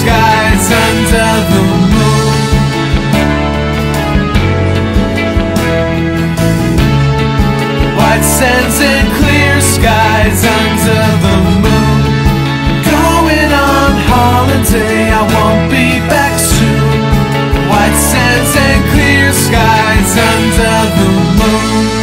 skies under the moon. White sands and clear skies under the moon. Going on holiday, I won't be back soon. White sands and clear skies under the moon.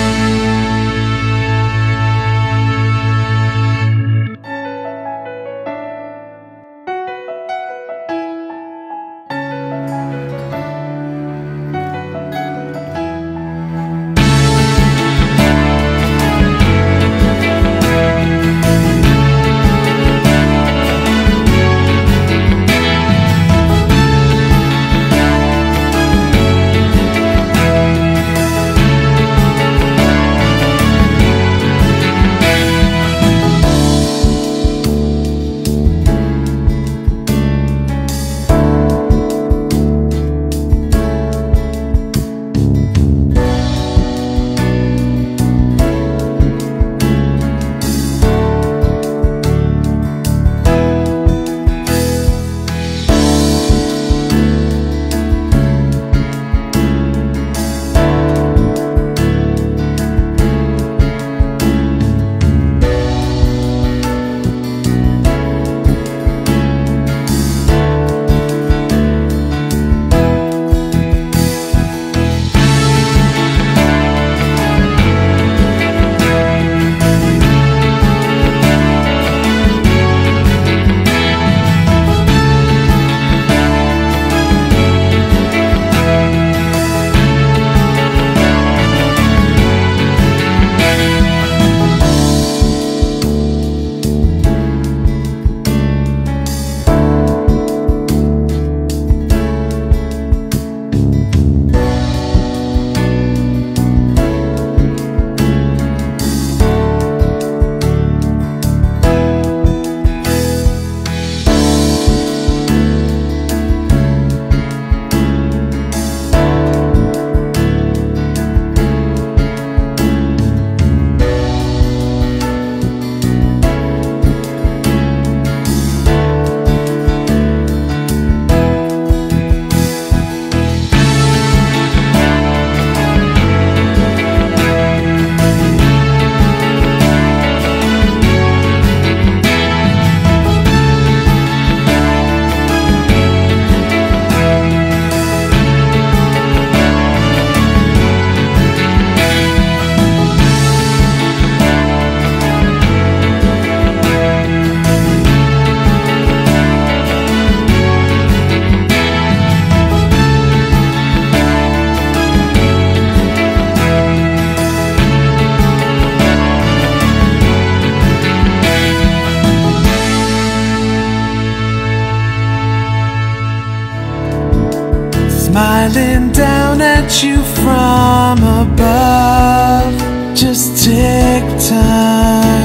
Smiling down at you from above. Just take time.